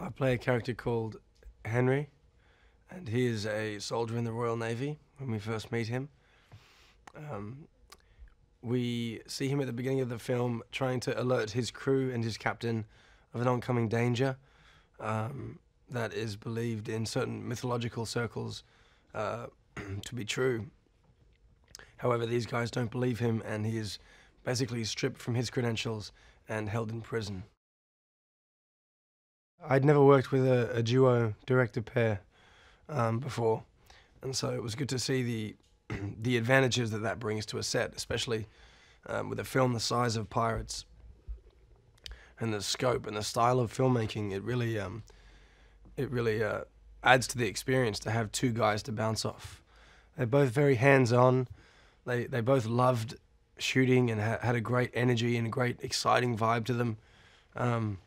I play a character called Henry, and he is a soldier in the Royal Navy when we first meet him. Um, we see him at the beginning of the film trying to alert his crew and his captain of an oncoming danger um, that is believed in certain mythological circles uh, to be true. However, these guys don't believe him, and he is basically stripped from his credentials and held in prison. I'd never worked with a, a duo director pair um, before, and so it was good to see the the advantages that that brings to a set, especially um, with a film the size of Pirates and the scope and the style of filmmaking. It really um, it really uh, adds to the experience to have two guys to bounce off. They're both very hands on. They they both loved shooting and ha- had a great energy and a great exciting vibe to them. Um,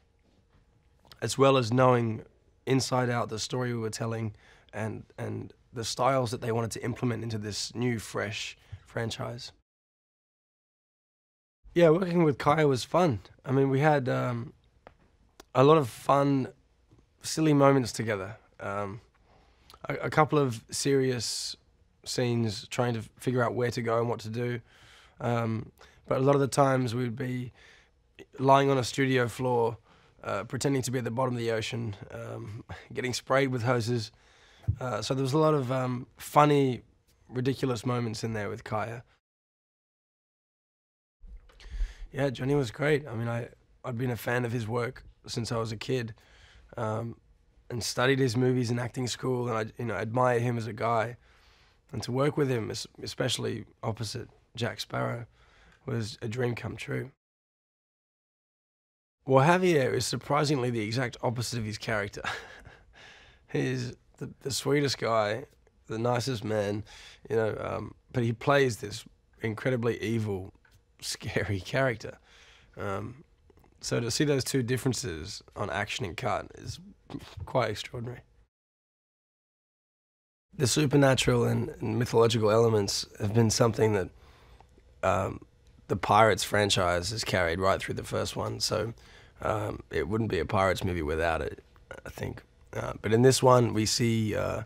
as well as knowing inside out the story we were telling and and the styles that they wanted to implement into this new fresh franchise. Yeah, working with Kaya was fun. I mean, we had um, a lot of fun, silly moments together. Um, a, a couple of serious scenes trying to figure out where to go and what to do. Um, but a lot of the times we'd be lying on a studio floor uh, pretending to be at the bottom of the ocean, um, getting sprayed with hoses. Uh, so there was a lot of um, funny, ridiculous moments in there with Kaya. Yeah, Johnny was great. I mean, I I'd been a fan of his work since I was a kid, um, and studied his movies in acting school, and I you know admire him as a guy, and to work with him, especially opposite Jack Sparrow, was a dream come true. Well, Javier is surprisingly the exact opposite of his character. He's the, the sweetest guy, the nicest man, you know, um, but he plays this incredibly evil, scary character. Um, so to see those two differences on action and cut is quite extraordinary. The supernatural and, and mythological elements have been something that um, the Pirates franchise is carried right through the first one. So um, it wouldn't be a Pirates movie without it, I think. Uh, but in this one, we see uh,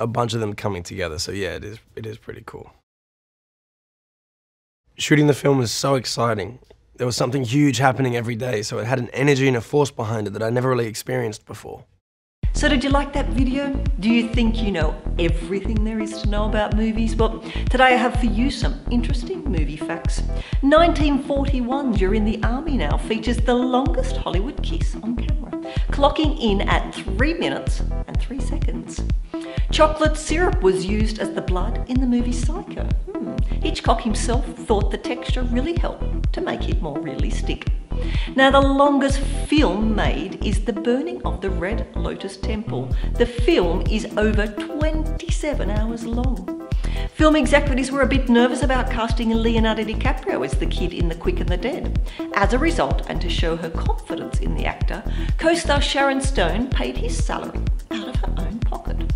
a bunch of them coming together. So yeah, it is it is pretty cool. Shooting the film was so exciting. There was something huge happening every day, so it had an energy and a force behind it that I never really experienced before. So did you like that video? Do you think you know everything there is to know about movies? Well, today I have for you some interesting movie facts. 1941, You're in the Army Now features the longest Hollywood kiss on camera, clocking in at 3 minutes and 3 seconds. Chocolate syrup was used as the blood in the movie Psycho. Hmm. Hitchcock himself thought the texture really helped to make it more realistic. Now, the longest film made is The Burning of the Red Lotus Temple. The film is over 27 hours long. Film executives were a bit nervous about casting Leonardo DiCaprio as the kid in The Quick and the Dead. As a result, and to show her confidence in the actor, co star Sharon Stone paid his salary out of her own pocket.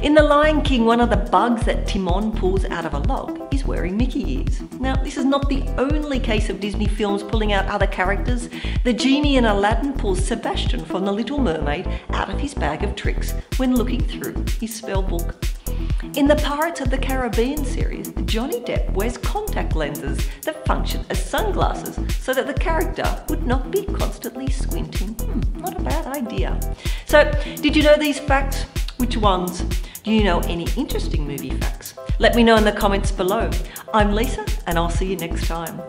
In The Lion King, one of the bugs that Timon pulls out of a log is wearing Mickey ears. Now, this is not the only case of Disney films pulling out other characters. The genie in Aladdin pulls Sebastian from The Little Mermaid out of his bag of tricks when looking through his spell book. In the Pirates of the Caribbean series, Johnny Depp wears contact lenses that function as sunglasses so that the character would not be constantly squinting. Hmm, not a bad idea. So, did you know these facts? Which ones? Do you know any interesting movie facts? Let me know in the comments below. I'm Lisa, and I'll see you next time.